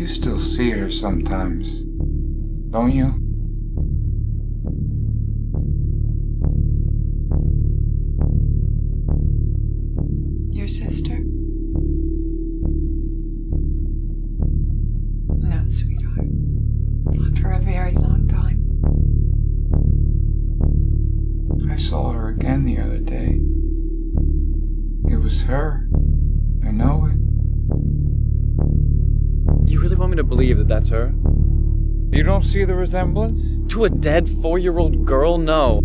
You still see her sometimes, don't you? Your sister? No, sweetheart. Not for a very long time. Want me to believe that that's her? You don't see the resemblance? To a dead four year old girl? No.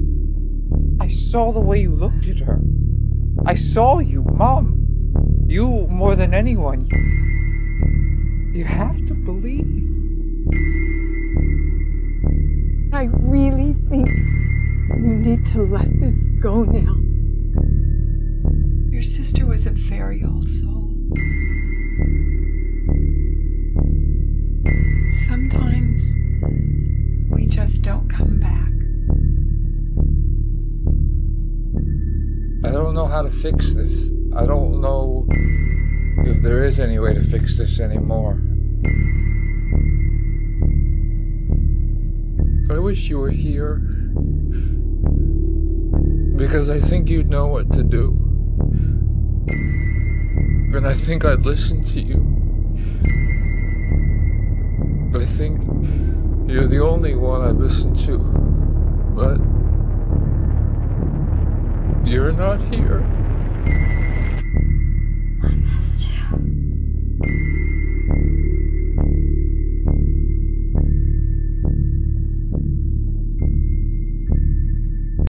I saw the way you looked at her. I saw you, Mom. You more than anyone. You have to believe. I really think you need to let this go now. Your sister was a very old soul. Sometimes we just don't come back. I don't know how to fix this. I don't know if there is any way to fix this anymore. I wish you were here. Because I think you'd know what to do. And I think I'd listen to you. You're the only one I listen to. But you're not here.